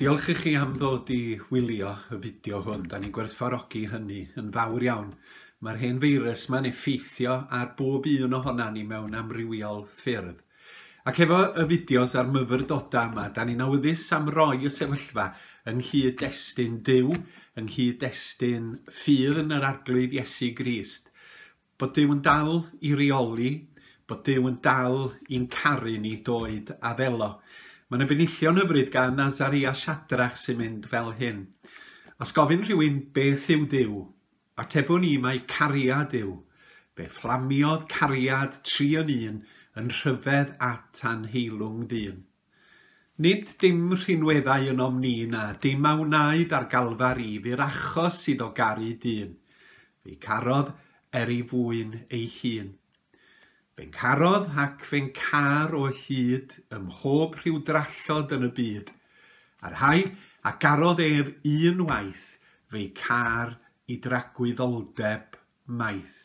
Diolch i chi am ddod i wylio y fideo hwn. Da ni'n gwerthfarogi hynny yn fawr iawn. Mae'r hen feirus mae'n effeithio ar bob un ohono ni mewn amrywiol ffyrdd. Ac efo y fideos a'r myfyrdodau yma, da ni'n awyddus am roi y sefyllfa yng nghyd-destun Dyw, yng nghyd-destun ffydd yn yr arglwydd Iesu Grist. Bod Dyw yn dal i reoli, bod Dyw yn dal i'n caru ni doed a felo. Mae yna benillion hyfryd gan Nazaria Siadrach sy'n mynd fel hyn. Os gofyn rhywun beth yw Dyw, atebwn i mai cariad yw. Be fflamiodd cariad tri yn un yn rhyfedd at anheilwng dyn. Nid dim rhinweddau yn omni na, dim awnaid ar galfar i fi'r achos sydd o garu dyn. Fi carodd er ei fwyn ei hun. Fe'n carodd ac fe'n car o hyd ym mhob rhyw drallod yn y byd. A'r rhai a garodd ef unwaith fe'i car i dragwyddoldeb maith.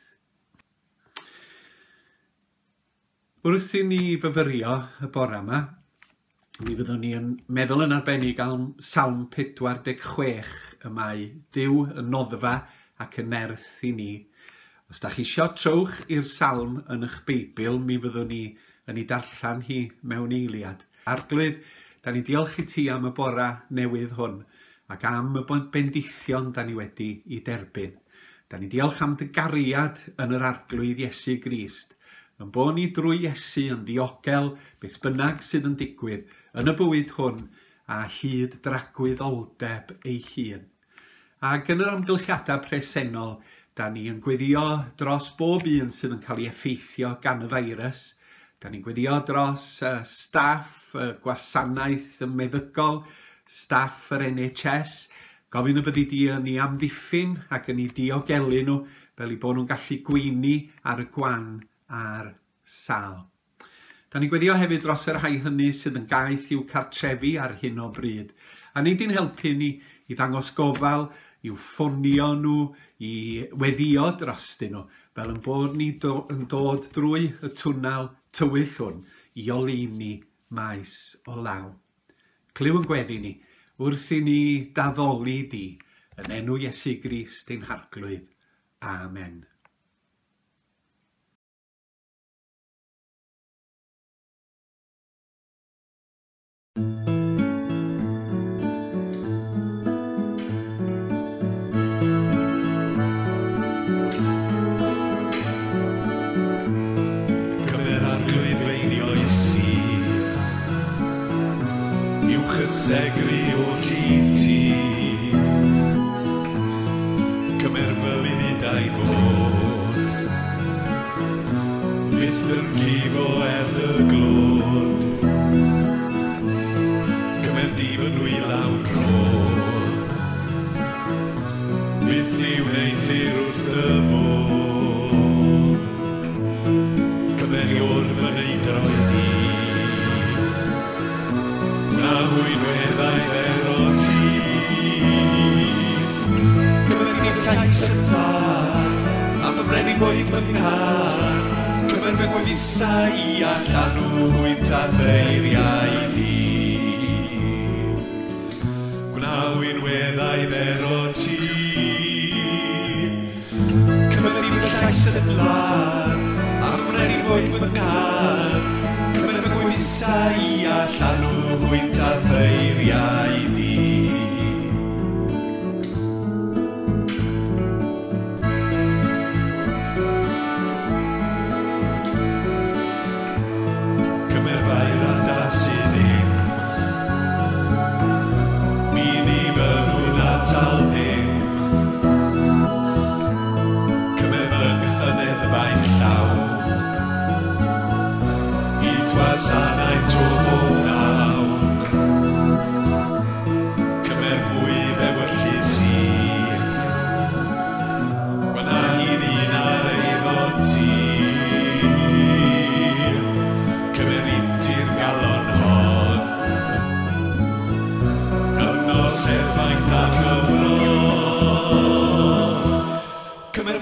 Wrth i ni fyfyrio y bore yma, mi fyddwn ni yn meddwl yn arbennig am Salm 46 y mae Dyw yn noddfa ac yn nerth i ni. Os da chi isio trowch i'r salm yn eich Beibl, mi fyddwn ni yn ei darllen hi mewn eiliad. Arglwydd, da ni diolch i ti am y bora newydd hwn ac am y bendithion da ni wedi i derbyn. Da ni diolch am dy gariad yn yr arglwydd Iesu Grist, yn bod ni drwy Iesu yn ddiogel beth bynnag sydd yn digwydd yn y bywyd hwn a hyd dragwyddoldeb ei hun. Ac yn yr amgylchiadau presennol, Da ni yn gweddio dros bob un sydd yn cael ei effeithio gan y feirws. Da ni'n gweddio dros uh, staff uh, gwasanaeth meddygol, staff yr NHS. Gofyn y byddu di yn ei amddiffyn ac yn ei diogelu nhw fel i bod nhw'n gallu gweini ar y gwan a'r sal. Da ni'n gweddio hefyd dros yr rhai hynny sydd yn gaeth i'w cartrefi ar hyn o bryd. A nid i'n helpu ni i ddangos gofal i'w ffonio nhw, i weddio drastyn nhw, fel yn bod ni do, yn dod drwy y twnnel tywyll hwn i oleini maes o law. Clyw yn gweddi ni, wrth i ni daddoli di, yn enw Iesu Grist ein harglwydd. Amen. thank you segri o gyd ti. Cymer fy munudau fod. Byth yn llifo er fyngan, cyfer fy gwefusau a llanwyd a ddeiriau di. Gwnawyn weddau fer o ti, cyfer ddim llais yn lan, a mwna'r i fy nghar cyfer fy gwefusau a llanwyd a ddeiriau di.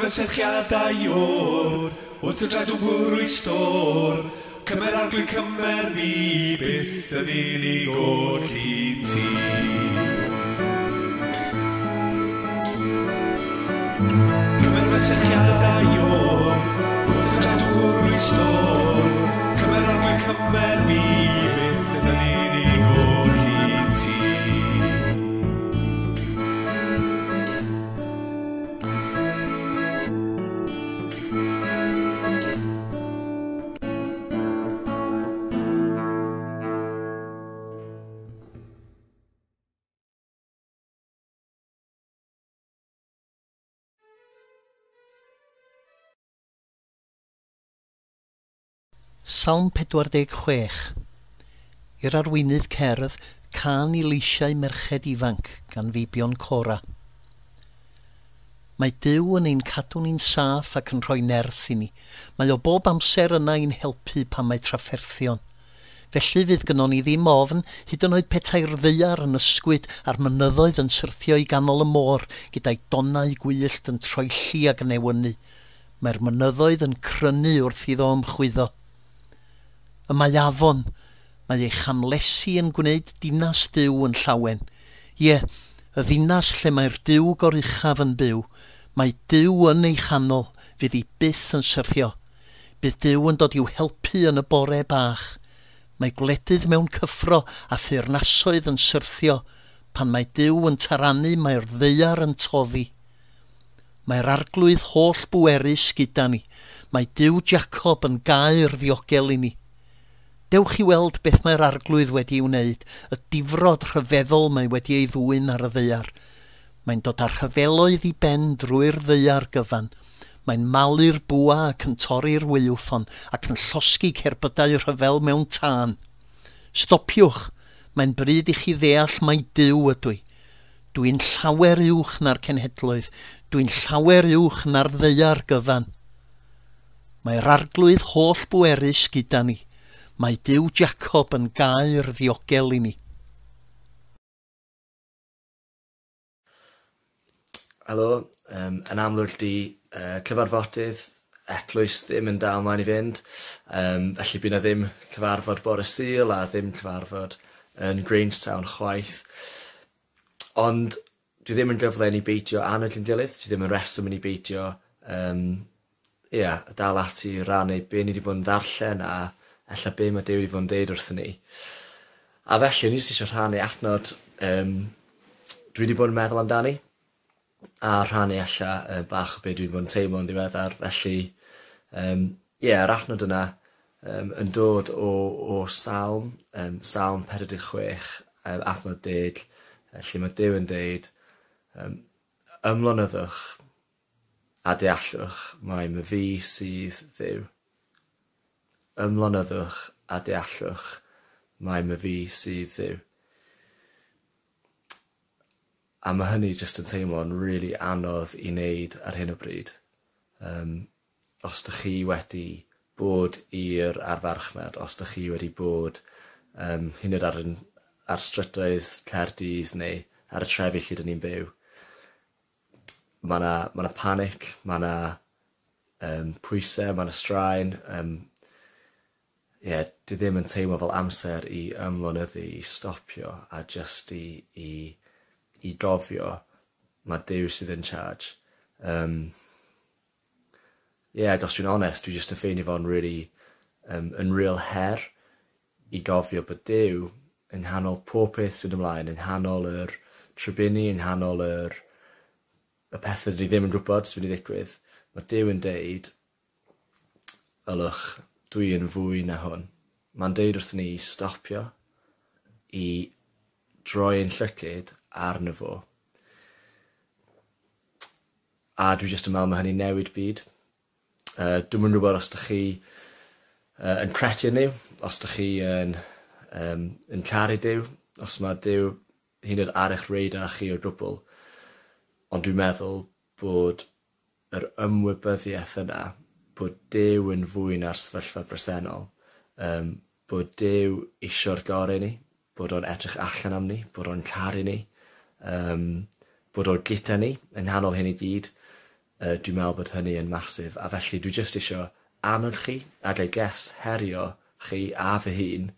gysylltiadau o'r Wrth y draed o bwrw i stor. Cymer arglwydd cymer fi Byth yn unig o'r llun ti. Cymer gysylltiadau o'r Wrth y draed o bwrw i stor. Cymer arglwydd cymer fi Byth yn unig o'r llun ti. Salm 46 I'r arweinydd cerdd Can i leisiau merched ifanc gan feibion Cora Mae Dyw yn ein cadw ni'n saff ac yn rhoi nerth i ni. Mae o bob amser yna i'n helpu pan mae trafferthion. Felly fydd gynnon ni ddim ofn hyd yn oed petai'r ddeiar yn ysgwyd a'r mynyddoedd yn syrthio i ganol y môr gyda'i donau gwyllt yn troelli ac yn ewynnu. Mae'r mynyddoedd yn crynu wrth iddo ymchwyddo y mae afon. Mae ei chamlesu yn gwneud dinas diw yn llawen. Ie, y ddinas lle mae'r diw goruchaf yn byw. Mae diw yn ei chanol, fydd hi byth yn syrthio. Bydd diw yn dod i'w helpu yn y bore bach. Mae gwledydd mewn cyffro a ffurnasoedd yn syrthio. Pan mae diw yn taranu mae'r ddeiar yn toddi. Mae'r arglwydd holl bwerus gyda ni. Mae diw Jacob yn gair ddiogel i ni. Dewch i weld beth mae'r arglwydd wedi ei wneud, y difrod rhyfeddol mae wedi ei ddwyn ar y ddeiar. Mae'n dod â'r rhyfeloedd i ben drwy'r ddeiar gyfan. Mae'n malu'r bwa ac yn torri'r wyffon ac yn llosgi cerbydau rhyfel mewn tân. Stopiwch, mae'n bryd i chi ddeall mai diw ydw i. Dwi'n llawer uwch na'r cenhedloedd, dwi'n llawer uwch na'r ddeiar gyfan. Mae'r arglwydd holl bwerus gyda ni mae Dyw Jacob yn gair ddiogel i ni. Helo, um, yn amlwg di uh, cyfarfodydd eglwys ddim yn dal mlaen i fynd. Um, felly bydd na ddim cyfarfod bore syl a ddim cyfarfod yn Grangetown chwaith. Ond dwi ddim yn gyfle i beidio anad yn gilydd, dwi ddim yn reswm yn ei beidio um, ia, yeah, dal ati rannu be ni wedi bod yn ddarllen a alla be mae Dewi fod yn deud wrthyn ni. A felly, ni eisiau rhannu adnod um, dwi wedi bod yn meddwl amdani a rhannu alla uh, bach o beth dwi wedi bod yn teimlo yn ddiweddar. Felly, um, ie, yeah, yr adnod yna um, yn dod o, o salm, um, salm 46, um, adnod 10, lle mae Dew yn deud, um, ymlonyddwch a deallwch mae my fi sydd ddiw ymlonyddwch a deallwch mae my fi sydd ddiw. A mae hynny jyst yn teimlo'n rili really anodd i wneud ar hyn o bryd. Um, os ydych chi wedi bod i'r arfarchnad, os ydych chi wedi bod um, hyn ar, yn, ar strydoedd Caerdydd neu ar y trefi lle dyn ni'n byw, mae yna ma, panic, mae yna um, pwysau, mae yna straen, um, ie, dwi ddim yn teimlo fel amser i ymlonyddu, i stopio, a just i, i, i gofio mae Dyw sydd yn charge. Um, yeah, os dwi'n onest, dwi just yn ffeinio fo'n really, um, yn real her i gofio bod Dyw yn hanol pob peth sydd ymlaen, yn hanol yr tribunni, yn hanol yr y pethau dwi ddim yn gwybod sydd wedi ddigwydd, mae Dyw yn deud, ylwch, dwi yn fwy na hwn. Mae'n deud wrth ni stopio i droi yn llygyd arno fo. A dwi jyst yn meddwl mae hynny newid byd. Uh, dwi'n mynd rhywbeth os ydych chi uh, yn credu yn niw, os ydych chi yn, um, yn caru diw, os mae diw hyn yr arach eich reidar chi o'r gwbl. Ond dwi'n meddwl bod yr ymwybyddiaeth yna bod dew yn fwy na'r sefyllfa bresennol, um, bod dew isio'r gorau ni, bod o'n edrych allan am ni, bod o'n caru ni, um, bod o'r gyda ni yn hanol hyn i gyd, uh, dwi'n meddwl bod hynny yn masif. A felly dwi jyst eisiau anod chi ac ei ges herio chi a fy hun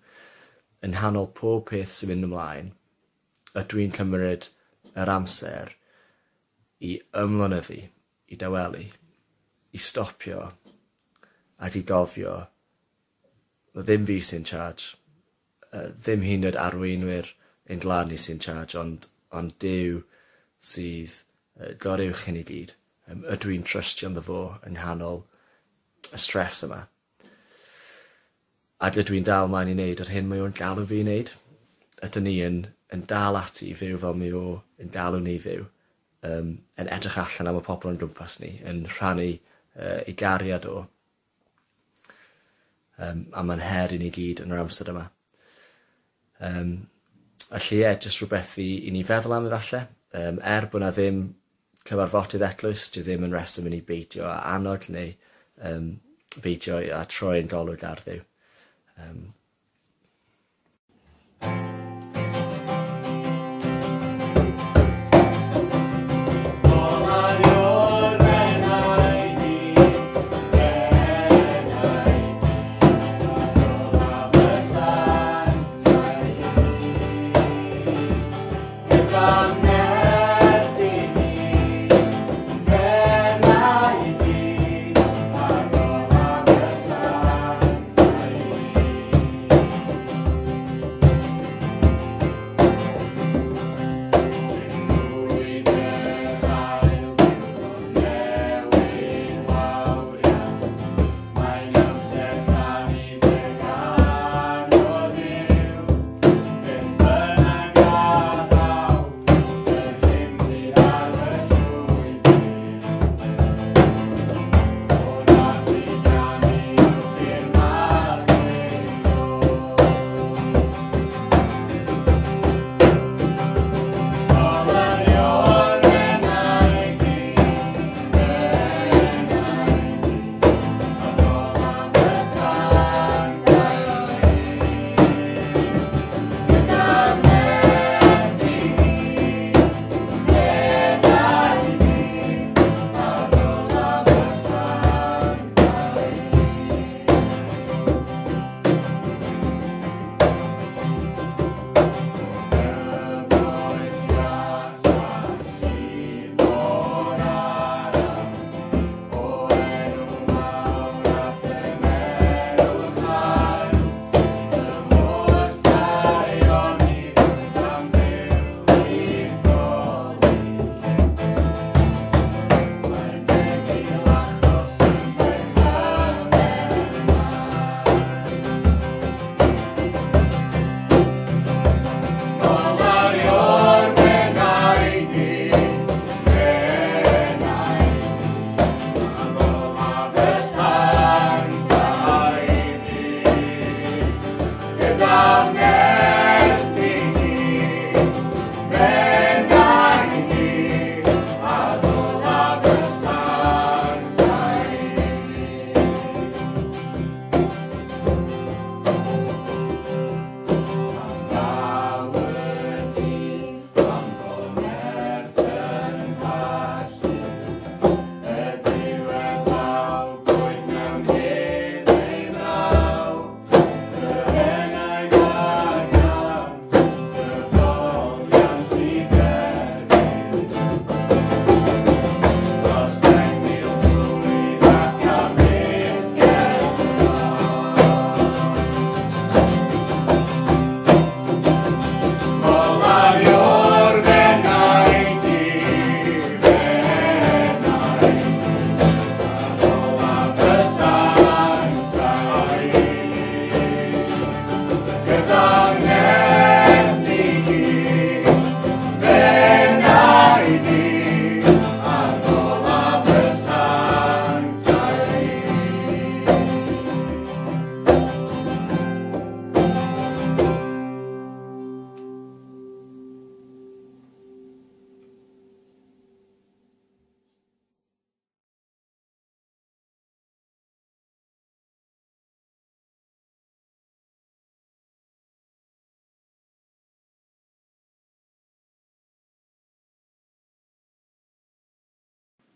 yn hanol pob peth sy'n mynd ymlaen. A dwi'n cymryd yr amser i ymlynyddu, i dawelu, i stopio a di gofio, o ddim fi sy'n charge, ddim hyn oed arweinwyr yn glad ni sy'n charge, ond, ond Dyw sydd uh, gor uwch hyn i gyd. Um, ydw i'n trystio ynddo fo yn hanol y stres yma. A dydw i'n dal mae'n i wneud yr hyn mae o'n galw fi i wneud. Ydyn ni yn, yn dal ati i fyw fel mi o yn galw ni fyw. Um, yn edrych allan am y pobl yn gwmpas ni, yn rhannu uh, ei gariad o, Um, a mae'n her i ni gyd yn yr amser yma. Um, felly ie, yeah, jyst rhywbeth i, i ni feddwl am efallai. Um, er bod na ddim cyfarfodydd eglwys, dwi ddim yn reswm i ni beidio a anod neu um, beidio a troi'n golwg ar ddiw. Um,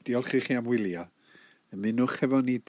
Diolch i chi am wylio. Ymunwch efo ni